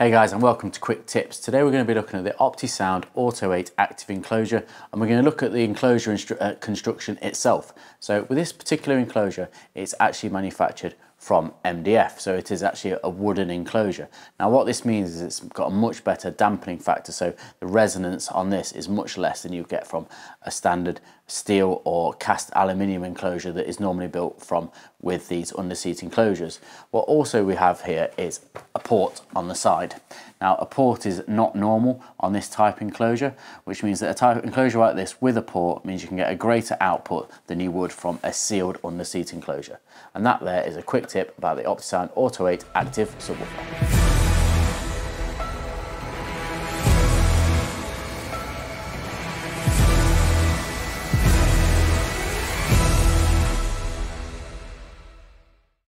Hey guys and welcome to Quick Tips. Today we're going to be looking at the OptiSound Auto 8 active enclosure and we're going to look at the enclosure uh, construction itself. So with this particular enclosure it's actually manufactured from MDF. So it is actually a wooden enclosure. Now what this means is it's got a much better dampening factor. So the resonance on this is much less than you get from a standard steel or cast aluminium enclosure that is normally built from with these underseat enclosures. What also we have here is a port on the side. Now a port is not normal on this type enclosure, which means that a type enclosure like this with a port means you can get a greater output than you would from a sealed underseat enclosure. And that there is a quick tip about the OptiSound Auto 8 active subwoofer.